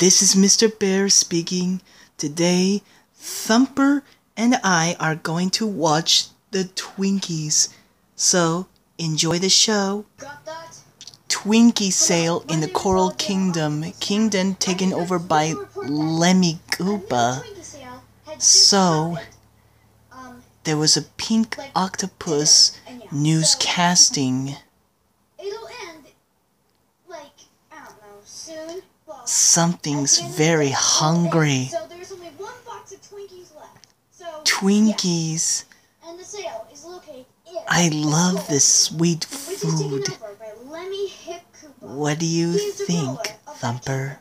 this is Mr. Bear speaking. Today, Thumper and I are going to watch the Twinkies. So, enjoy the show. Twinkie sale in the Coral Kingdom. Kingdom taken over by Lemmy. So, Um, there was a pink octopus newscasting. it'll end, like, I don't know, soon. Well, Something's at the end of very the day, it'll end. hungry. So there's only one box of Twinkies left. So, Twinkies. yeah, and the sale is located I love this sweet which is taken food. over by Lemmy Hip Koopa. What do you think, ruler of that Thumper?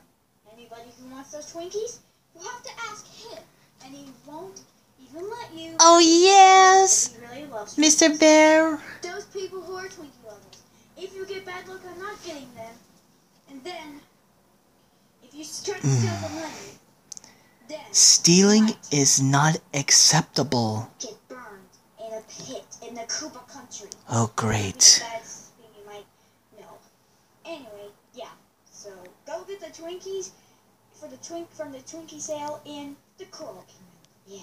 Anybody who wants those Twinkies, you have to ask him, and he won't even let you. Oh, yes! Really Mr. Bear. Those people who are Twinkie lovers. If you get bad luck on not getting them, and then if you try to steal the money, then Stealing is not acceptable. get burned in a pit in the Koopa country. Oh, great. That's thing you might know. Anyway, yeah. So go get the Twinkies for the twink from the Twinkie sale in the Coral Kingdom. Yeah.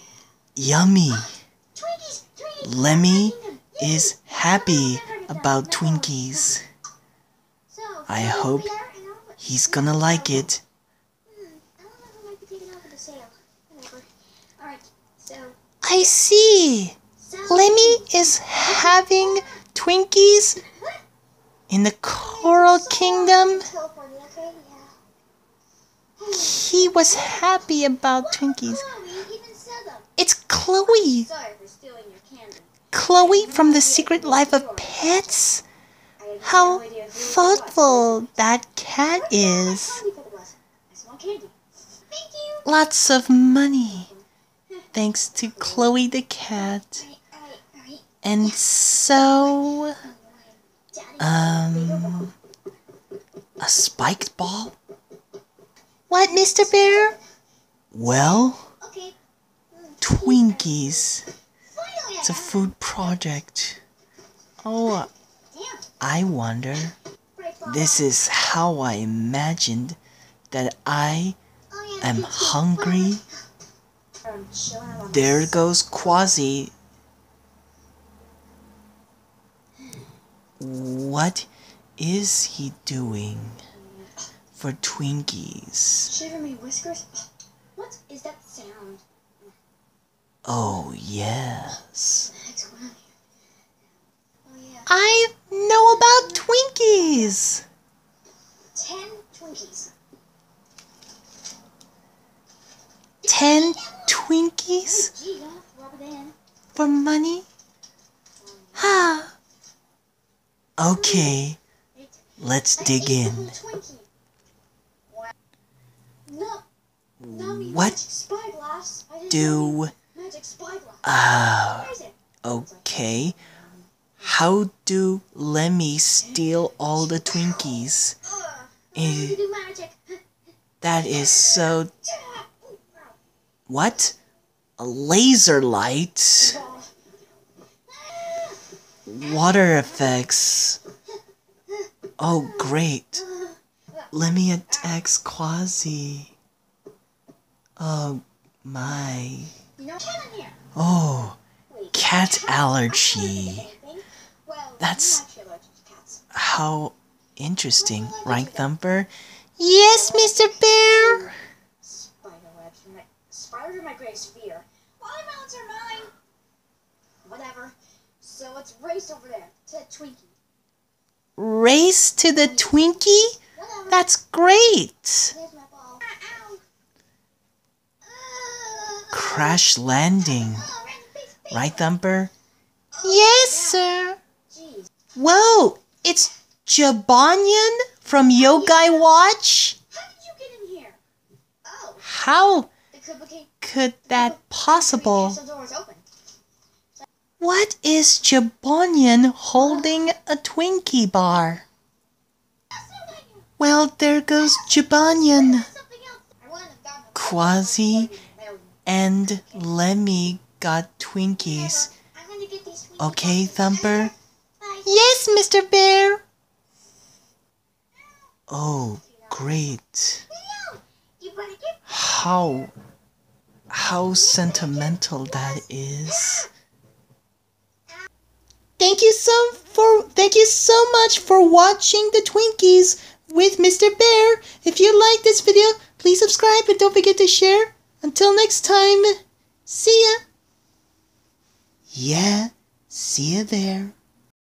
Yummy. Ah, Twinkies, Twinkies. Lemmy Coral Kingdom. Yay! is happy about. Twinkies. I hope we are in our- He's gonna like it. Hmm, I don't know who might the sale. Whatever. Alright, so, I see. so Lemmy is having Twinkies in the Coral Kingdom. Okay? Yeah. He was happy about Twinkies. Chloe even said them. It's Chloe. Sorry for stealing your candy. Chloe from The Secret Life of Pets. How no idea who it was. thoughtful that cat Where'd you know is. my candy pet was? I smell candy. Thank you. Lots of money. Thanks to Chloe the cat. And so, um, a spiked ball? What, Mr. Bear? Well. Twinkies. It's a food project. Oh, I wonder. This is how I imagined that I Hungry. I'm on There goes Kwazii. What is he doing for Twinkies? Shiver me whiskers. What is that sound? Oh, yes. Oh yeah. I know about Twinkies. 10 Twinkies for money? Ha! Huh. Okay, let's dig in. What do. Uh, okay. How do Lemmy steal all the Twinkies? Uh, that is so what? A laser light? Water effects. Oh, great. Lemmy attacks Kwazii. Oh, my. Oh, cat allergy. That's-. How interesting, right, Thumper? Yes, Mr. Bear. Spider webs are my are my greatest fear. Watermelons are mine. Whatever. So let's race over there to the Twinkie. Race to the Twinkie? Whatever. That's great. There's my ball. Ow. Uh, Crash landing. oh, right in the face, face. Right, Thumper? Yes, sir. Whoa, it's Jibanyan from Yo-kai Watch? How did you get in here? Oh How could that possible? What is Jibanyan holding a Twinkie bar? Well, there goes a- Kwazii and Lemmy got Twinkies. Okay, Thumper? Yes, Mr. Bear. Oh, great. How how sentimental that is. Thank you so for thank you so much for watching the Twinkies with Mr. Bear. If you like this video, please subscribe and don't forget to share. Until next time, see ya. Yeah, see ya there.